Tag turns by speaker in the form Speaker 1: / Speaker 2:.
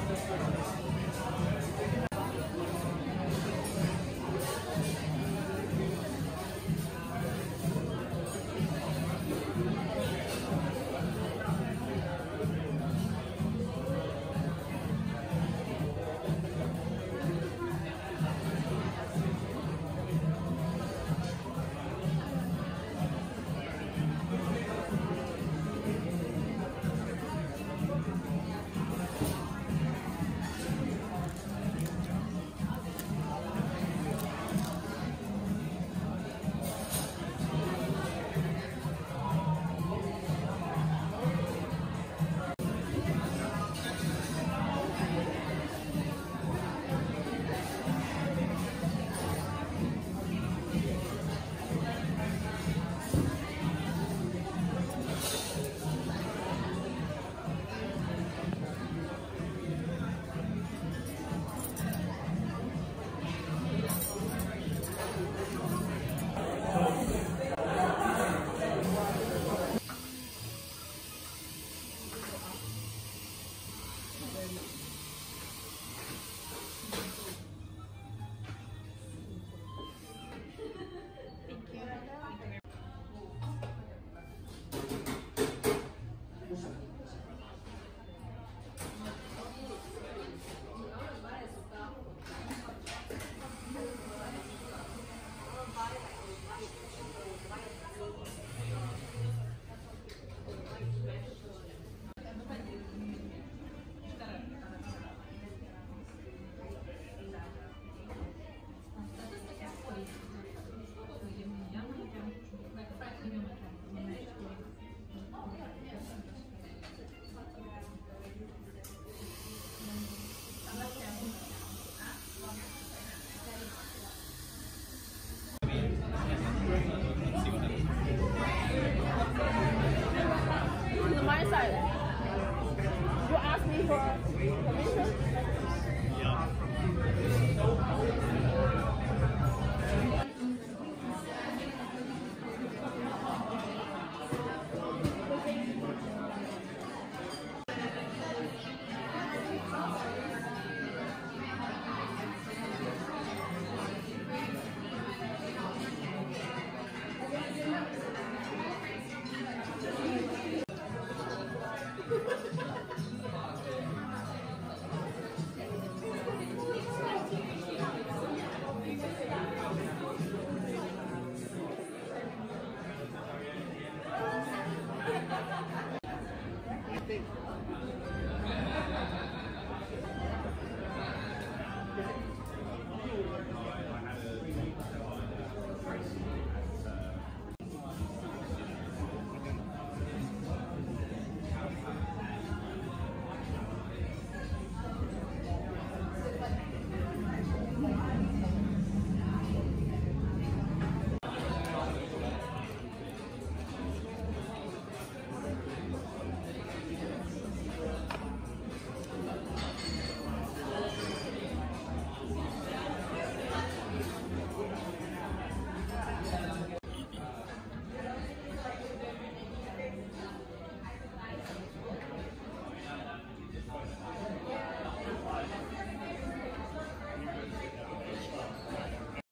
Speaker 1: Thank you.
Speaker 2: Yeah.
Speaker 3: 定。